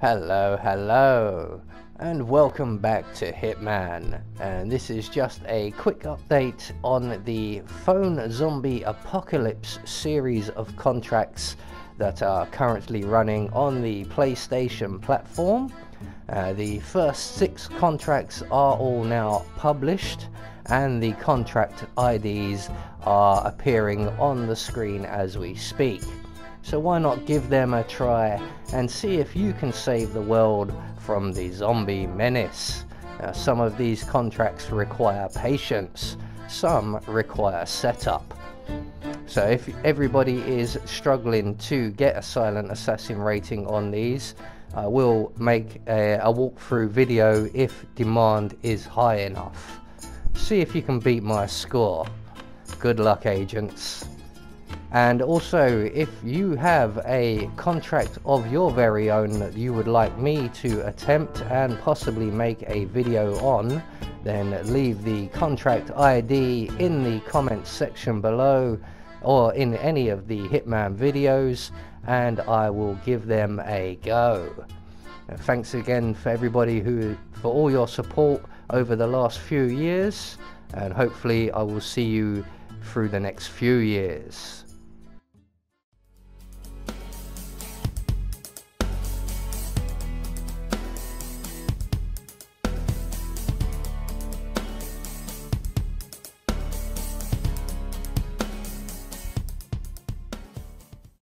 Hello, hello, and welcome back to Hitman. And this is just a quick update on the Phone Zombie Apocalypse series of contracts that are currently running on the PlayStation platform. Uh, the first six contracts are all now published, and the contract IDs are appearing on the screen as we speak. So why not give them a try and see if you can save the world from the zombie menace? Now, some of these contracts require patience, some require setup. So if everybody is struggling to get a silent assassin rating on these, I will make a, a walkthrough video if demand is high enough. See if you can beat my score. Good luck agents. And also, if you have a contract of your very own that you would like me to attempt and possibly make a video on, then leave the contract ID in the comments section below or in any of the Hitman videos and I will give them a go. Thanks again for everybody who for all your support over the last few years and hopefully I will see you through the next few years.